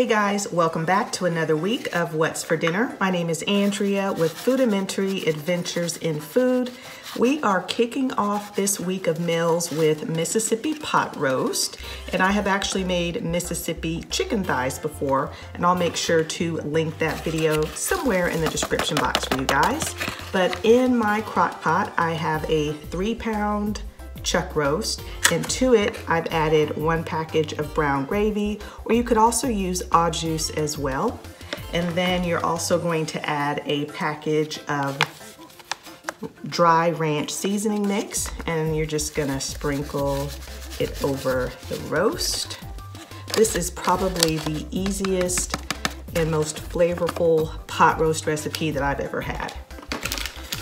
Hey guys, welcome back to another week of What's for Dinner. My name is Andrea with Foodamentary Adventures in Food. We are kicking off this week of meals with Mississippi pot roast, and I have actually made Mississippi chicken thighs before, and I'll make sure to link that video somewhere in the description box for you guys. But in my crock pot, I have a three pound chuck roast. And to it, I've added one package of brown gravy, or you could also use au juice as well. And then you're also going to add a package of dry ranch seasoning mix, and you're just gonna sprinkle it over the roast. This is probably the easiest and most flavorful pot roast recipe that I've ever had.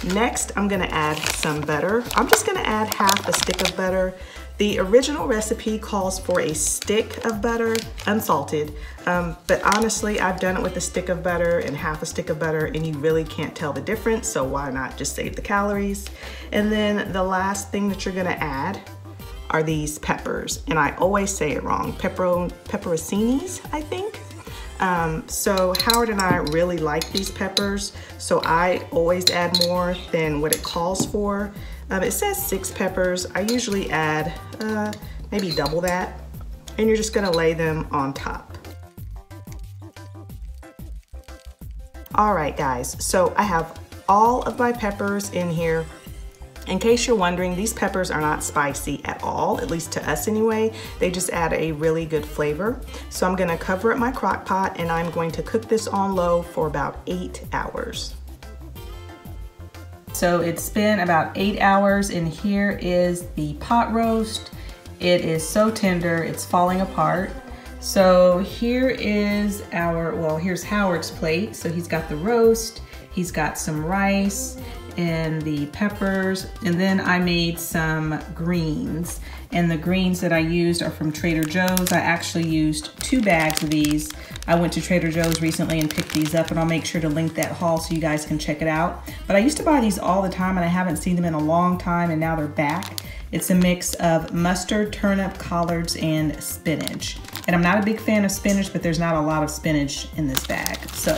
Next, I'm gonna add some butter. I'm just gonna add half a stick of butter. The original recipe calls for a stick of butter, unsalted, um, but honestly, I've done it with a stick of butter and half a stick of butter and you really can't tell the difference, so why not just save the calories? And then the last thing that you're gonna add are these peppers, and I always say it wrong, Pepper pepperoncinis, I think. Um, so Howard and I really like these peppers, so I always add more than what it calls for. Um, it says six peppers. I usually add uh, maybe double that, and you're just gonna lay them on top. All right, guys, so I have all of my peppers in here. In case you're wondering, these peppers are not spicy at all, at least to us anyway. They just add a really good flavor. So I'm gonna cover up my crock pot and I'm going to cook this on low for about eight hours. So it's been about eight hours and here is the pot roast. It is so tender, it's falling apart. So here is our, well, here's Howard's plate. So he's got the roast, he's got some rice, and the peppers, and then I made some greens. And the greens that I used are from Trader Joe's. I actually used two bags of these. I went to Trader Joe's recently and picked these up and I'll make sure to link that haul so you guys can check it out. But I used to buy these all the time and I haven't seen them in a long time and now they're back. It's a mix of mustard, turnip, collards, and spinach. And I'm not a big fan of spinach, but there's not a lot of spinach in this bag. So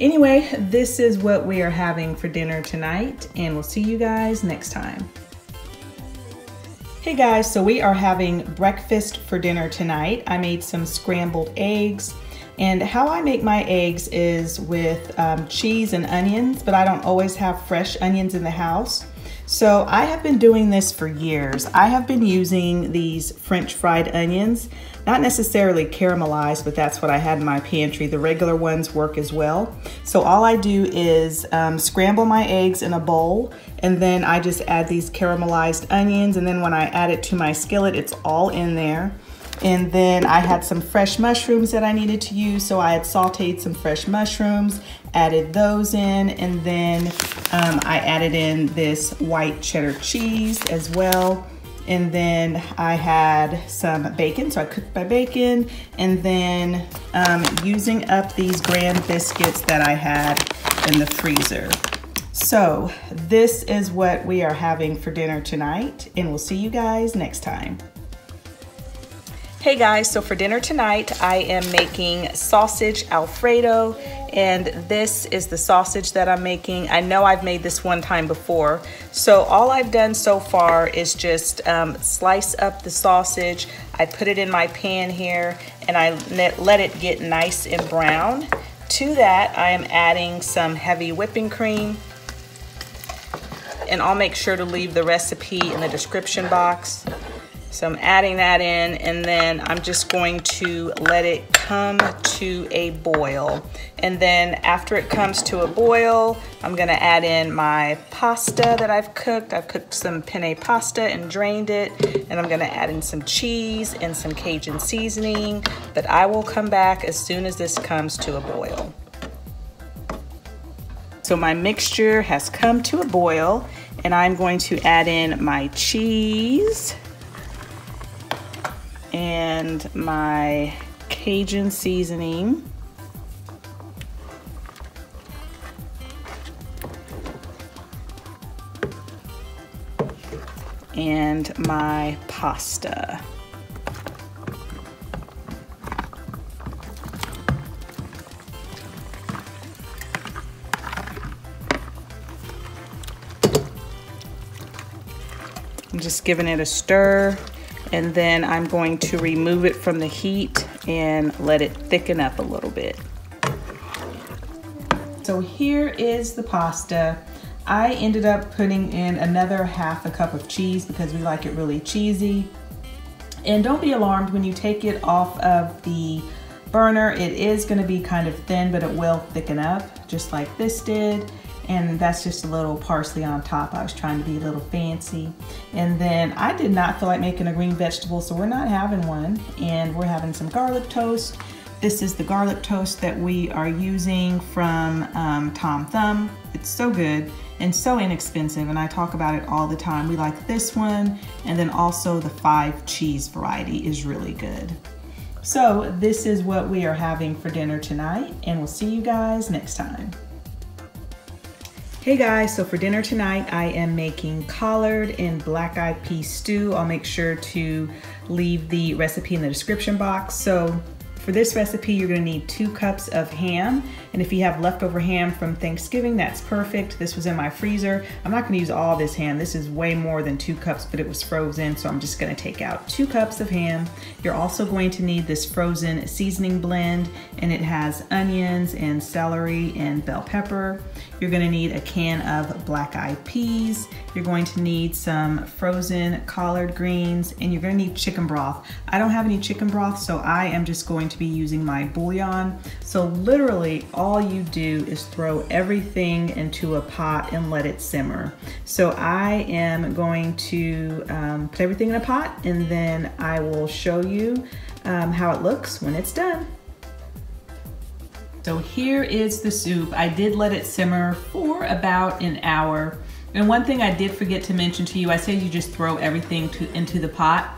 Anyway, this is what we are having for dinner tonight, and we'll see you guys next time. Hey guys, so we are having breakfast for dinner tonight. I made some scrambled eggs, and how I make my eggs is with um, cheese and onions, but I don't always have fresh onions in the house. So I have been doing this for years. I have been using these French fried onions, not necessarily caramelized, but that's what I had in my pantry. The regular ones work as well. So all I do is um, scramble my eggs in a bowl and then I just add these caramelized onions and then when I add it to my skillet, it's all in there. And then I had some fresh mushrooms that I needed to use. So I had sauteed some fresh mushrooms, added those in, and then um, I added in this white cheddar cheese as well. And then I had some bacon, so I cooked my bacon. And then um, using up these Grands biscuits that I had in the freezer. So this is what we are having for dinner tonight, and we'll see you guys next time. Hey guys, so for dinner tonight, I am making sausage Alfredo, and this is the sausage that I'm making. I know I've made this one time before. So all I've done so far is just um, slice up the sausage. I put it in my pan here, and I let it get nice and brown. To that, I am adding some heavy whipping cream, and I'll make sure to leave the recipe in the description box. So I'm adding that in and then I'm just going to let it come to a boil. And then after it comes to a boil, I'm gonna add in my pasta that I've cooked. I've cooked some penne pasta and drained it. And I'm gonna add in some cheese and some Cajun seasoning. But I will come back as soon as this comes to a boil. So my mixture has come to a boil and I'm going to add in my cheese and my Cajun seasoning. And my pasta. I'm just giving it a stir and then I'm going to remove it from the heat and let it thicken up a little bit. So here is the pasta. I ended up putting in another half a cup of cheese because we like it really cheesy. And don't be alarmed when you take it off of the burner. It is gonna be kind of thin, but it will thicken up just like this did. And that's just a little parsley on top. I was trying to be a little fancy. And then I did not feel like making a green vegetable, so we're not having one. And we're having some garlic toast. This is the garlic toast that we are using from um, Tom Thumb. It's so good and so inexpensive and I talk about it all the time. We like this one and then also the five cheese variety is really good. So this is what we are having for dinner tonight and we'll see you guys next time. Hey guys, so for dinner tonight, I am making collard and black eyed pea stew. I'll make sure to leave the recipe in the description box. So for this recipe, you're gonna need two cups of ham. And if you have leftover ham from Thanksgiving, that's perfect. This was in my freezer. I'm not gonna use all this ham. This is way more than two cups, but it was frozen. So I'm just gonna take out two cups of ham. You're also going to need this frozen seasoning blend and it has onions and celery and bell pepper. You're gonna need a can of black eyed peas. You're going to need some frozen collard greens and you're gonna need chicken broth. I don't have any chicken broth, so I am just going to be using my bouillon. So literally all you do is throw everything into a pot and let it simmer. So I am going to um, put everything in a pot and then I will show you um, how it looks when it's done. So here is the soup. I did let it simmer for about an hour. And one thing I did forget to mention to you, I said you just throw everything to, into the pot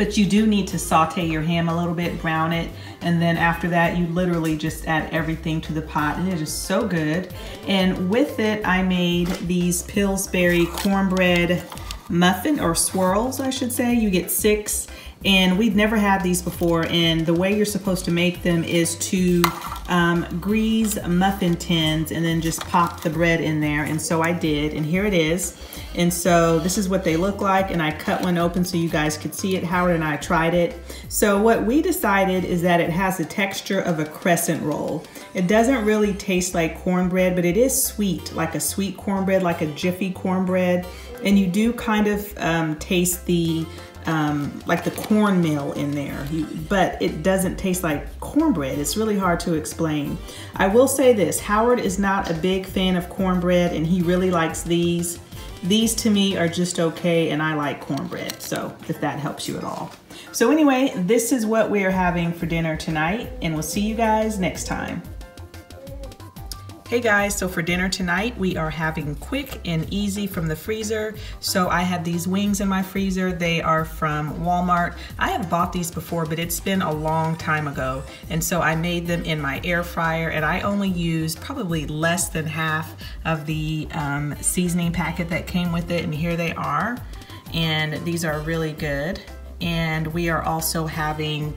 but you do need to saute your ham a little bit, brown it, and then after that you literally just add everything to the pot and it is so good. And with it, I made these Pillsbury cornbread muffin or swirls, I should say. You get six and we've never had these before and the way you're supposed to make them is to um, grease muffin tins and then just pop the bread in there. And so I did and here it is. And so this is what they look like and I cut one open so you guys could see it. Howard and I tried it. So what we decided is that it has the texture of a crescent roll. It doesn't really taste like cornbread but it is sweet like a sweet cornbread like a jiffy cornbread. And you do kind of um, taste the um, like the cornmeal in there, you, but it doesn't taste like cornbread. It's really hard to explain. I will say this, Howard is not a big fan of cornbread and he really likes these. These to me are just okay and I like cornbread, so if that helps you at all. So anyway, this is what we are having for dinner tonight and we'll see you guys next time. Hey guys, so for dinner tonight, we are having quick and easy from the freezer. So I have these wings in my freezer. They are from Walmart. I have bought these before, but it's been a long time ago. And so I made them in my air fryer and I only used probably less than half of the um, seasoning packet that came with it. And here they are. And these are really good. And we are also having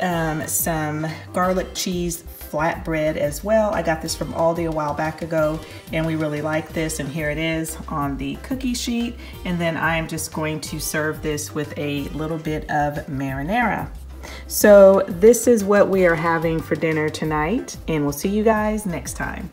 um, some garlic cheese flatbread as well. I got this from Aldi a while back ago and we really like this and here it is on the cookie sheet and then I am just going to serve this with a little bit of marinara. So this is what we are having for dinner tonight and we'll see you guys next time.